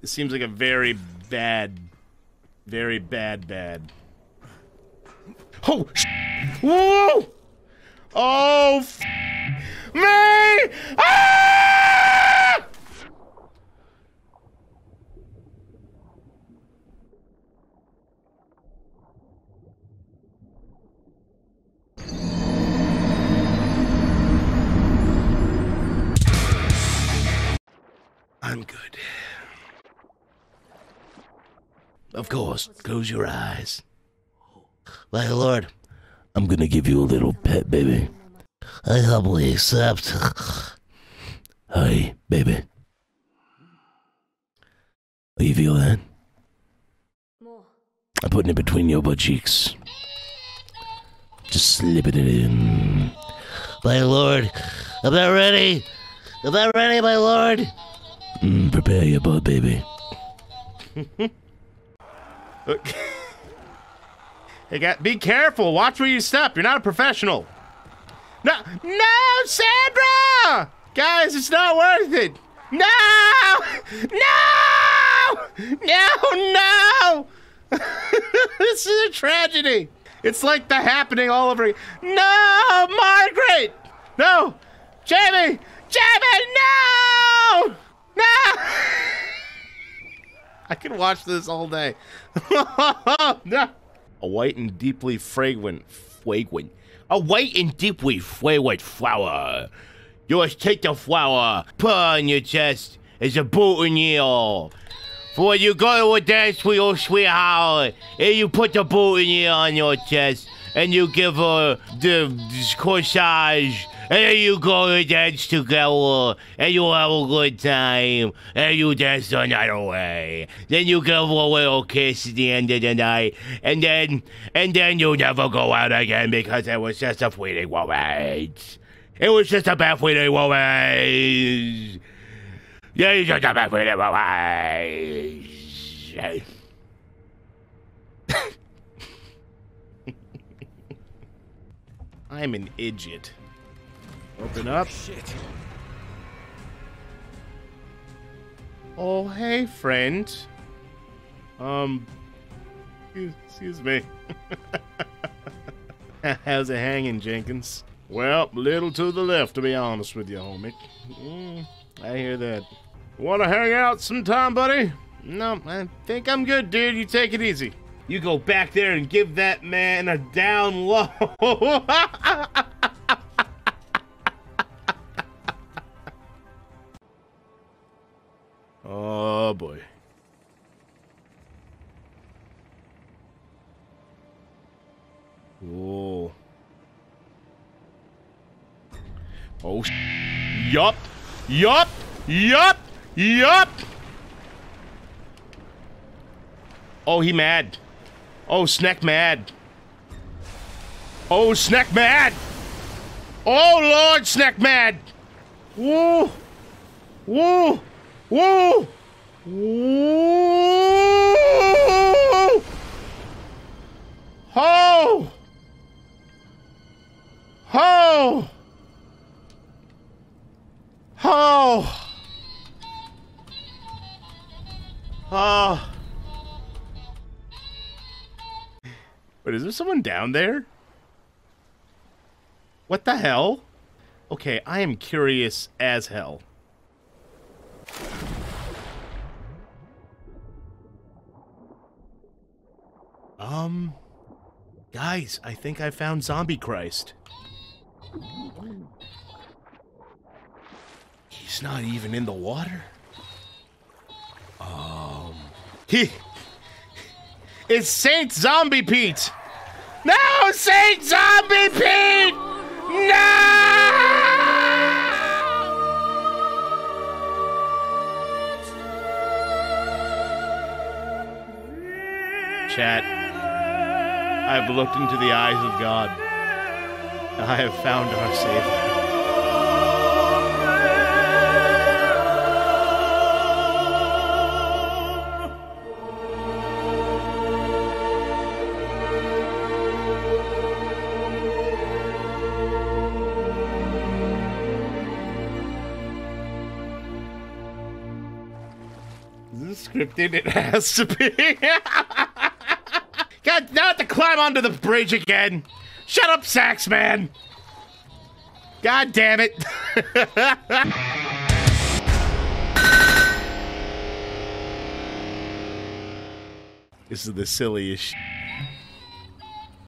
This seems like a very bad, very bad, bad. Oh, sh- whoa! Oh, f- me! Ah! I'm good. Of course, close your eyes. My lord, I'm gonna give you a little pet, baby. I humbly accept. Hi, baby. Oh, you feel that? I'm putting it between your butt cheeks. Just slipping it in. My lord, I'm not ready. I'm not ready, my lord. Mm, prepare your butt, baby. Hey, got, be careful. Watch where you step. You're not a professional. No, no, Sandra! Guys, it's not worth it. No! No! No, no! this is a tragedy. It's like the happening all over. No, Margaret! No! Jamie! Jamie! No! I can watch this all day. A white and deeply fragrant, fragrant, a white and deeply fragrant flower. You must take the flower, put on your chest as a boutonniere. For when you go to a dance with your sweetheart, and you put the boutonniere on your chest, and you give her the corsage, and you go to dance together, and you have a good time, and you dance the night away. Then you give a little kiss at the end of the night, and then, and then you never go out again because it was just a fleeting moment. It was just a bad fleeting moment. Yeah, it's just a bad fleeting moment. I'm an idiot. Open up. Shit. Oh, hey, friend. Um, excuse, me. How's it hanging, Jenkins? Well, little to the left, to be honest with you, homie. Mm, I hear that. Want to hang out sometime, buddy? No, I think I'm good, dude. You take it easy. You go back there and give that man a down low. oh boy. Oh, sh- yup, yup, yup, yup. Oh, he mad. Oh, snack mad. Oh, snack mad. Oh, Lord, snack mad. Woo, woo, woo. Oh. Oh. Wait, is there someone down there? What the hell? Okay, I am curious as hell. Um, guys, I think I found Zombie Christ. Not even in the water. Um, he. It's Saint Zombie Pete. No, Saint Zombie Pete. No. Chat. I've looked into the eyes of God. I have found our Savior. Scripted? It has to be. God, now I have to climb onto the bridge again. Shut up, Sax man. God damn it. this is the silliest.